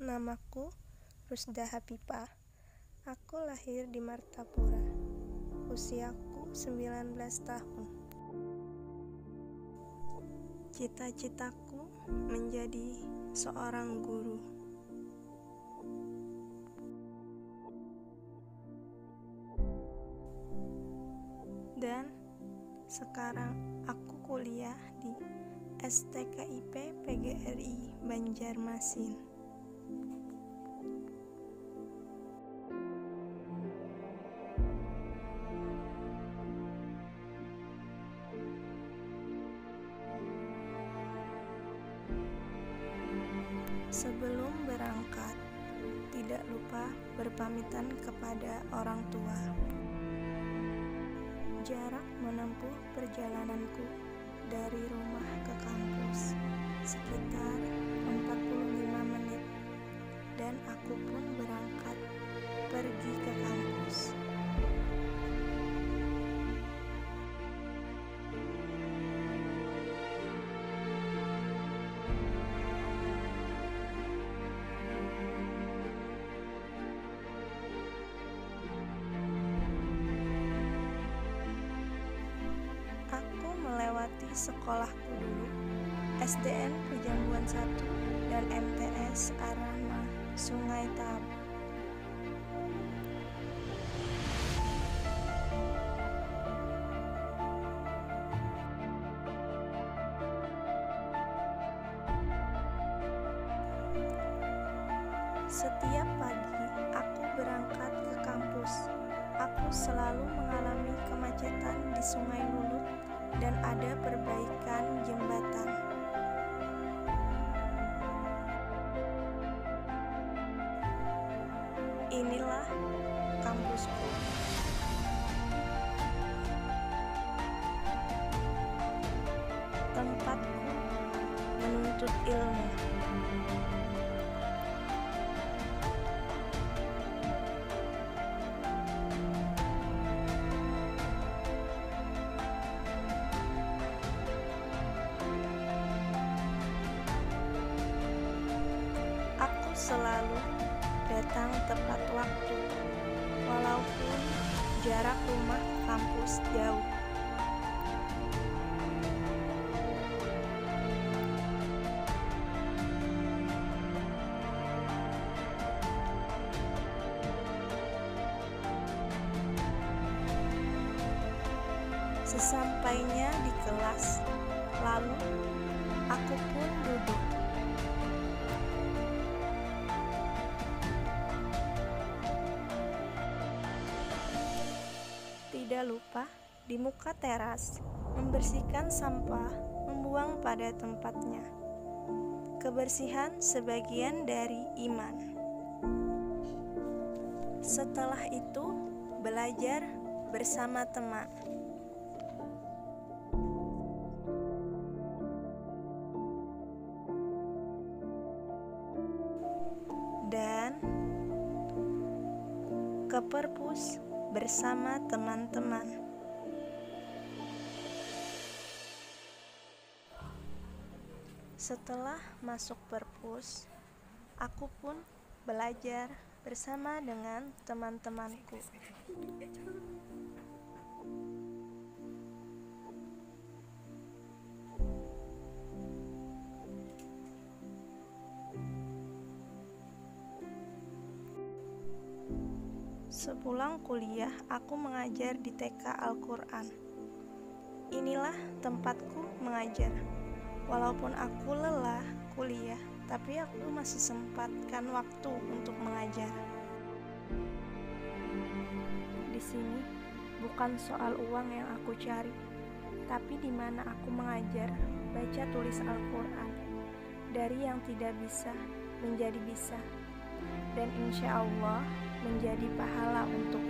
Namaku Rusda Habibah. Aku lahir di Martapura. Usiaku 19 tahun. Cita-citaku menjadi seorang guru. Dan sekarang aku kuliah di STKIP PGRI Banjarmasin. Sebelum berangkat, tidak lupa berpamitan kepada orang tua. Jarak menempuh perjalananku dari rumah ke kampus sekitar 45 menit dan aku pun berangkat pergi ke kampus. Melewati sekolahku dulu, SDN Pejambuan 1 dan MTS Arama Sungai Tab. Setiap pagi aku berangkat ke kampus. Aku selalu mengalami kemacetan di Sungai Lulut dan ada perbaikan jembatan. Inilah kampusku. Tempatku menuntut ilmu. Selalu datang tepat waktu, walaupun jarak rumah kampus jauh. Sesampainya di kelas, lalu aku pun duduk. Tidak lupa di muka teras membersihkan sampah, membuang pada tempatnya. Kebersihan sebagian dari iman. Setelah itu, belajar bersama teman. Dan ke perpus bersama teman-teman. Setelah masuk perpus, aku pun belajar bersama dengan teman-temanku. Sepulang kuliah, aku mengajar di TK Al-Quran. Inilah tempatku mengajar. Walaupun aku lelah kuliah, tapi aku masih sempatkan waktu untuk mengajar. Di sini bukan soal uang yang aku cari, tapi di mana aku mengajar, baca tulis Al-Quran dari yang tidak bisa menjadi bisa, dan insya Allah menjadi pahala untukku.